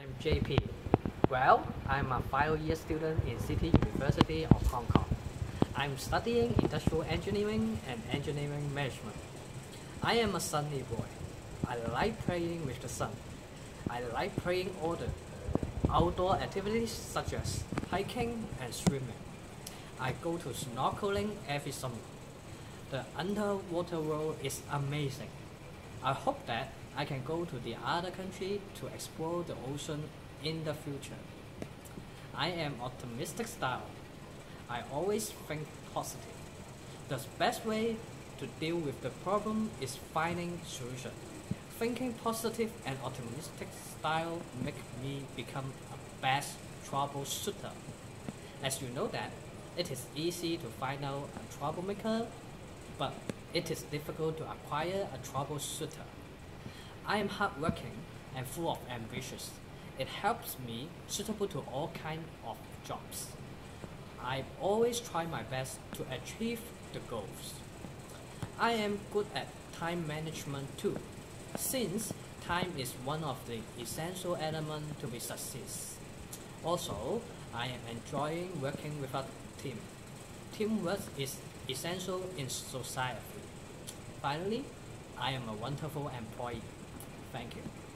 I'm JP. Well, I'm a five-year student in City University of Hong Kong. I'm studying industrial engineering and engineering management. I am a sunny boy. I like playing with the sun. I like playing the outdoor activities such as hiking and swimming. I go to snorkeling every summer. The underwater world is amazing. I hope that I can go to the other country to explore the ocean in the future. I am optimistic style. I always think positive. The best way to deal with the problem is finding solution. Thinking positive and optimistic style make me become a best troubleshooter. As you know that it is easy to find out a troublemaker, but it is difficult to acquire a troubleshooter. I am hardworking and full of ambitions. It helps me suitable to all kinds of jobs. I always try my best to achieve the goals. I am good at time management too, since time is one of the essential elements to be success. Also, I am enjoying working with a team. Teamwork is essential in society. Finally, I am a wonderful employee. Thank you.